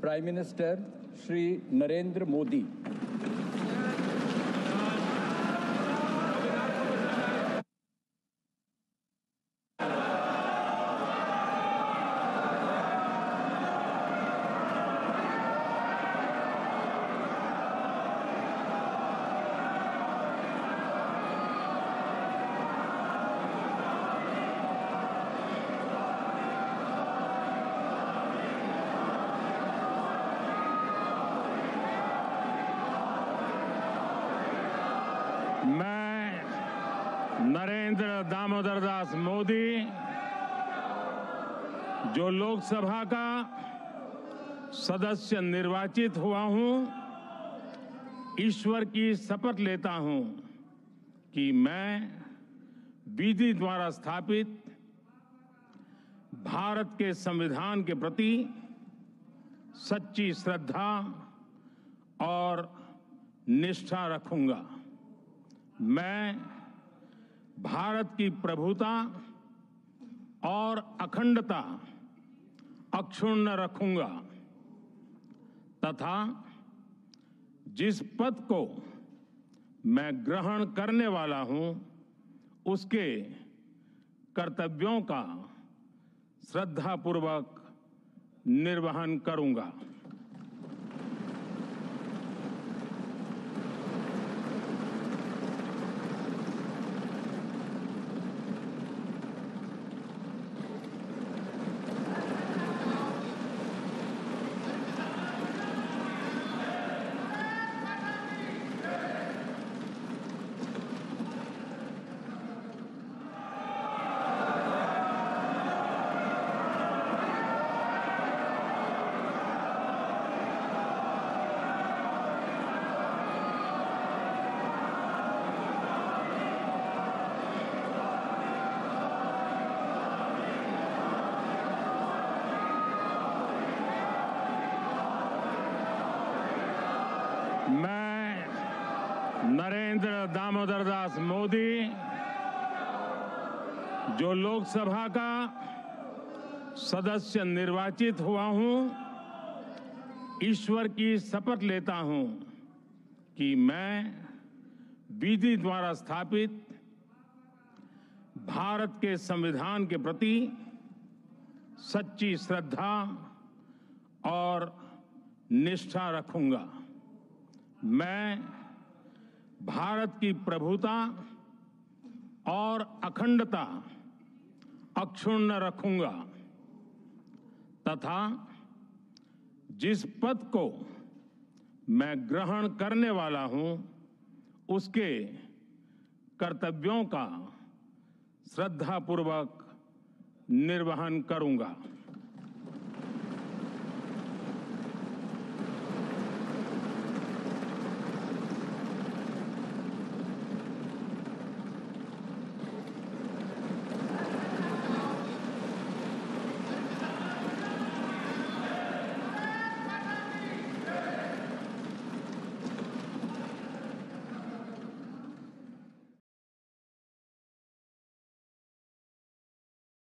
Prime minister Shri Narendra Modi मैं नरेंद्र दामोदर दास मोदी, जो लोकसभा का सदस्य निर्वाचित हुआ हूँ, ईश्वर की शपथ लेता हूँ कि मैं विधि द्वारा स्थापित भारत के संविधान के प्रति सच्ची श्रद्धा और निष्ठा रखूँगा। मैं भारत की प्रभुता और अखंडता अक्षुण्ण रखूँगा तथा जिस पद को मैं ग्रहण करने वाला हूँ, उसके कर्तव्यों का श्रद्धापूर्वक निर्वहन करूँगा। मैं नरेंद्र दामोदर दास मोदी, जो लोकसभा का सदस्य निर्वाचित हुआ हूँ, ईश्वर की शपथ लेता हूँ कि मैं विधि द्वारा स्थापित भारत के संविधान के प्रति सच्ची श्रद्धा और निष्ठा रखूँगा। मैं भारत की प्रभुता और अखंडता अक्षुण्ण रखूँगा तथा जिस पद को मैं ग्रहण करने वाला हूँ, उसके कर्तव्यों का श्रद्धापूर्वक निर्वहन करूँगा।